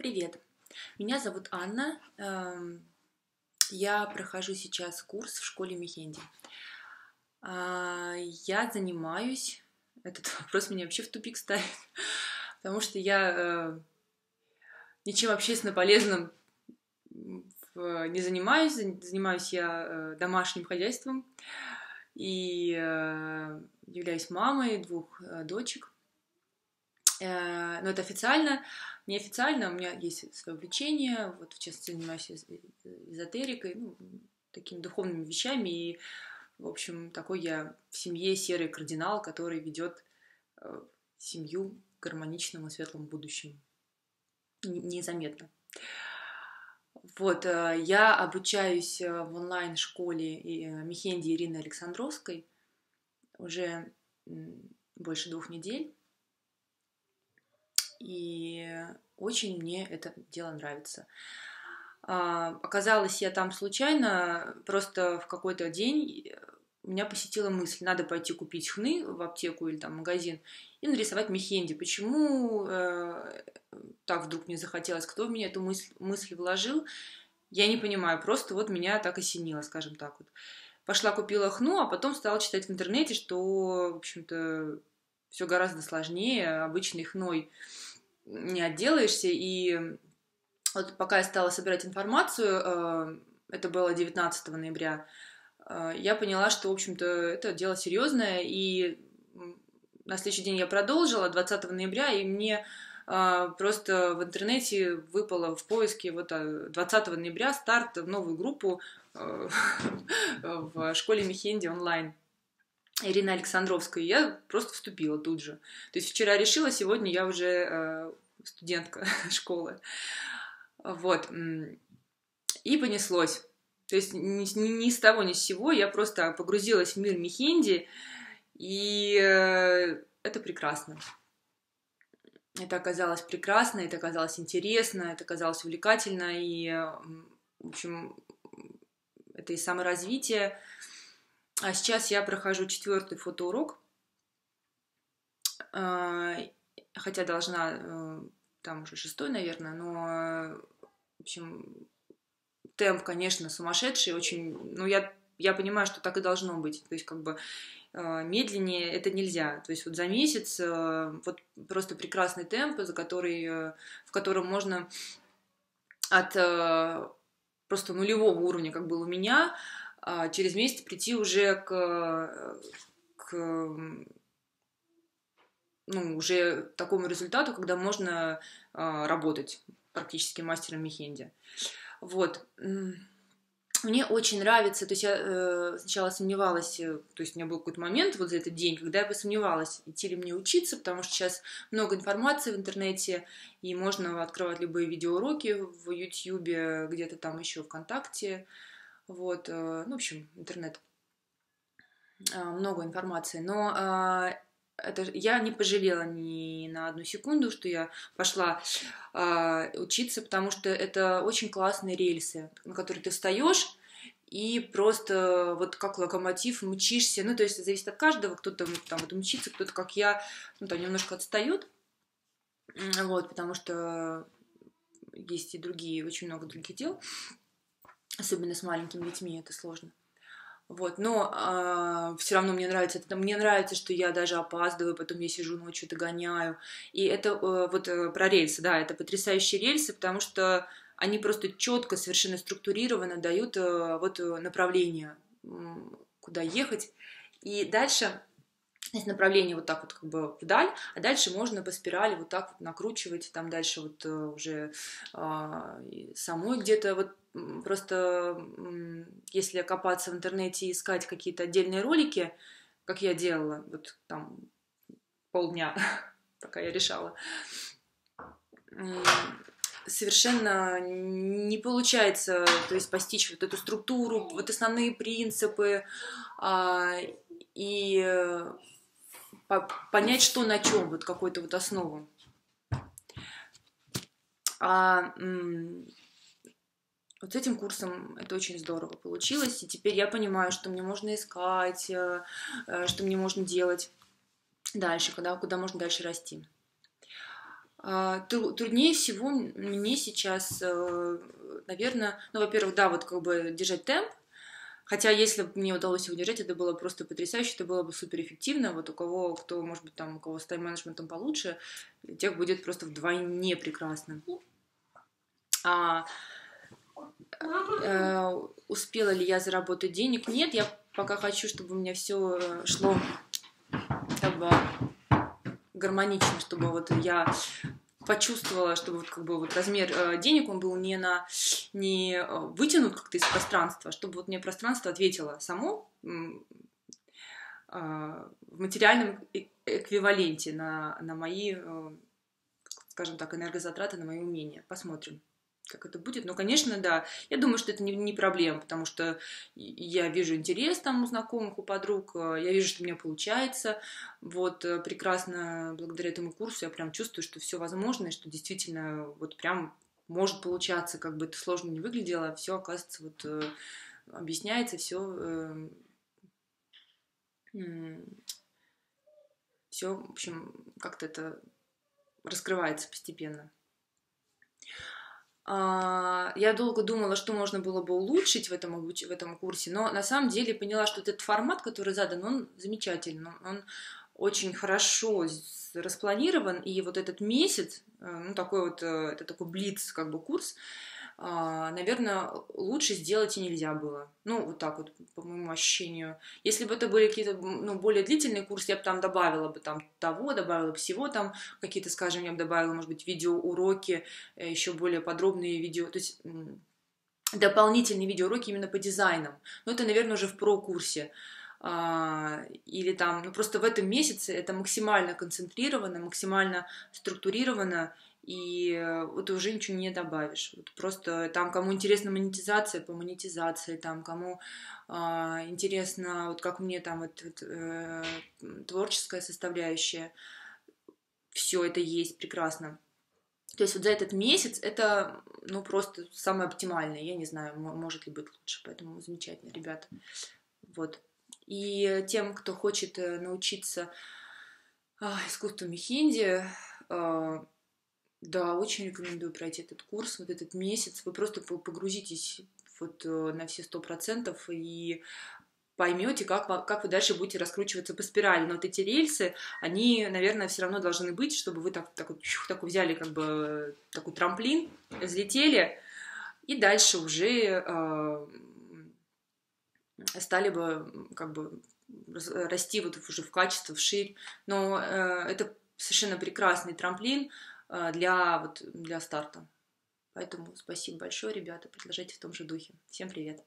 Привет, меня зовут Анна. Эм, я прохожу сейчас курс в школе Мехенди. А, я занимаюсь... Этот вопрос меня вообще в тупик ставит, потому что я э, ничем общественно полезным не занимаюсь. Занимаюсь я э, домашним хозяйством и э, являюсь мамой двух дочек. Но это официально. Неофициально у меня есть свое увлечение, вот в частности занимаюсь эзотерикой, ну, такими духовными вещами, и, в общем, такой я в семье серый кардинал, который ведет э, семью к гармоничному и светлому будущему. Незаметно. Вот, э, я обучаюсь э, в онлайн-школе Мехенди Ирины Александровской уже больше двух недель. И очень мне это дело нравится. А, оказалось, я там случайно, просто в какой-то день э, меня посетила мысль, надо пойти купить хны в аптеку или там магазин и нарисовать мехенди. Почему э, так вдруг мне захотелось? Кто в меня эту мысль, мысль вложил? Я не понимаю, просто вот меня так осенило, скажем так вот. Пошла купила хну, а потом стала читать в интернете, что, в общем-то, все гораздо сложнее. Обычный хной не отделаешься. И вот пока я стала собирать информацию, э, это было 19 ноября, э, я поняла, что, в общем-то, это дело серьезное, и на следующий день я продолжила, 20 ноября, и мне э, просто в интернете выпало в поиске вот 20 ноября старт в новую группу в школе Мехенди онлайн. Ирина Александровская, я просто вступила тут же. То есть вчера решила, сегодня я уже студентка школы. Вот. И понеслось. То есть ни, ни, ни с того, ни с сего я просто погрузилась в мир Мехенди, и э, это прекрасно. Это оказалось прекрасно, это оказалось интересно, это оказалось увлекательно, и, в общем, это и саморазвитие, а сейчас я прохожу четвертый фотоурок, а, хотя должна э, там уже шестой, наверное, но, в общем, темп, конечно, сумасшедший, очень, ну, я, я понимаю, что так и должно быть, то есть, как бы, э, медленнее это нельзя, то есть, вот за месяц э, вот просто прекрасный темп, за который, в котором можно от просто нулевого уровня, как был у меня, а, через месяц прийти уже к, к ну, уже такому результату, когда можно а, работать практически мастером Мехенди. Вот. Мне очень нравится, то есть я э, сначала сомневалась, э, то есть у меня был какой-то момент вот за этот день, когда я посомневалась, идти ли мне учиться, потому что сейчас много информации в интернете, и можно открывать любые видеоуроки в Ютьюбе, где-то там еще ВКонтакте, вот, э, ну, в общем, интернет, а, много информации, но а, это, я не пожалела ни на одну секунду, что я пошла э, учиться, потому что это очень классные рельсы, на которые ты встаешь и просто вот как локомотив мчишься. Ну, то есть зависит от каждого, кто-то там вот мчится, кто-то, как я, ну, там немножко отстает. Вот, потому что есть и другие, очень много других дел особенно с маленькими детьми, это сложно. Вот, но а, все равно мне нравится это. Мне нравится, что я даже опаздываю, потом я сижу ночью догоняю. И это э, вот э, про рельсы, да, это потрясающие рельсы, потому что они просто четко, совершенно структурированно дают э, вот направление, куда ехать. И дальше есть направление вот так вот как бы вдаль, а дальше можно по спирали вот так вот накручивать, там дальше вот э, уже э, самой где-то вот просто если копаться в интернете и искать какие-то отдельные ролики, как я делала, вот там полдня, пока я решала, совершенно не получается, то есть постичь вот эту структуру, вот основные принципы, а, и понять, что на чем, вот какую-то вот основу. А вот с этим курсом это очень здорово получилось, и теперь я понимаю, что мне можно искать, э, э, что мне можно делать дальше, куда, куда можно дальше расти. А, труднее всего мне сейчас, э, наверное, ну, во-первых, да, вот как бы держать темп, Хотя, если бы мне удалось его держать, это было просто потрясающе, это было бы суперэффективно. Вот у кого, кто, может быть, там, у кого с тайм-менеджментом получше, тех будет просто вдвойне прекрасно. А, э, успела ли я заработать денег? Нет, я пока хочу, чтобы у меня все э, шло как бы гармонично, чтобы вот я почувствовала, что вот как бы вот размер э, денег он был не на не э, вытянут как-то из пространства, чтобы вот мне пространство ответило само э, в материальном э, эквиваленте на, на мои, э, скажем так, энергозатраты, на мои умения. Посмотрим как это будет. Но, конечно, да, я думаю, что это не, не проблема, потому что я вижу интерес там у знакомых, у подруг, э, я вижу, что у меня получается. Вот э, прекрасно благодаря этому курсу я прям чувствую, что все возможно, и что действительно вот прям может получаться, как бы это сложно не выглядело, все оказывается вот э, объясняется, все все, в общем, как-то это раскрывается постепенно. А, я долго думала, что можно было бы улучшить в этом, в этом курсе, но на самом деле поняла, что этот формат, который задан, он замечательный, он очень хорошо распланирован, и вот этот месяц, э, ну такой вот, э, это такой блиц как бы курс, наверное, лучше сделать и нельзя было. Ну, вот так вот, по моему ощущению. Если бы это были какие-то ну, более длительные курсы, я бы там добавила бы там того, добавила бы всего там, какие-то, скажем, я бы добавила, может быть, видеоуроки, э, еще более подробные видео, то есть дополнительные видеоуроки именно по дизайнам. Но это, наверное, уже в про-курсе а, или там, ну просто в этом месяце это максимально концентрировано, максимально структурировано, и э, вот уже ничего не добавишь. Вот просто там, кому интересна монетизация, по монетизации, там, кому э, интересно, вот как мне там вот, вот э, творческая составляющая, все это есть прекрасно. То есть вот за этот месяц это, ну, просто самое оптимальное. Я не знаю, может ли быть лучше, поэтому замечательно, ребята. Вот. И тем, кто хочет э, научиться а, искусству Мехинди, а, да, очень рекомендую пройти этот курс, вот этот месяц. Вы просто погрузитесь вот э, на все сто процентов и поймете, как, как вы дальше будете раскручиваться по спирали. Но вот эти рельсы, они, наверное, все равно должны быть, чтобы вы так, так, вот, так взяли как бы такой трамплин, взлетели, и дальше уже э, стали бы как бы расти вот уже в качество, в ширь. Но э, это совершенно прекрасный трамплин, для, вот, для старта. Поэтому спасибо большое, ребята. Продолжайте в том же духе. Всем привет.